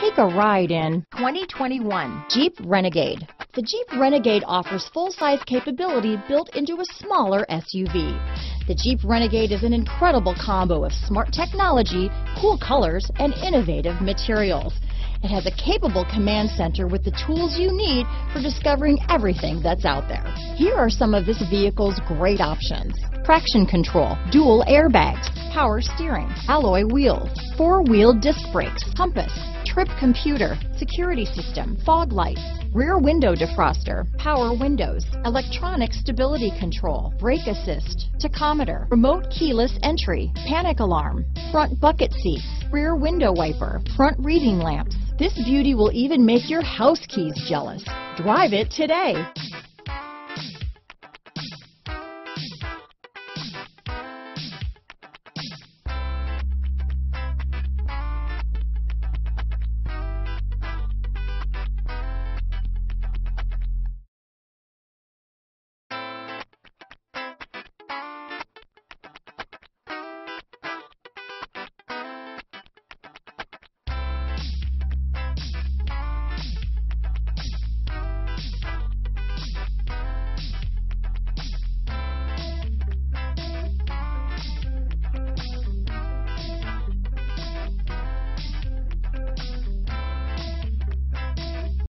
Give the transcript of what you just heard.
Take a ride in 2021 Jeep Renegade. The Jeep Renegade offers full-size capability built into a smaller SUV. The Jeep Renegade is an incredible combo of smart technology, cool colors, and innovative materials. It has a capable command center with the tools you need for discovering everything that's out there. Here are some of this vehicle's great options. Traction control, dual airbags, power steering, alloy wheels, four-wheel disc brakes, compass, trip computer, security system, fog lights, rear window defroster, power windows, electronic stability control, brake assist, tachometer, remote keyless entry, panic alarm, front bucket seats, rear window wiper, front reading lamps. This beauty will even make your house keys jealous. Drive it today.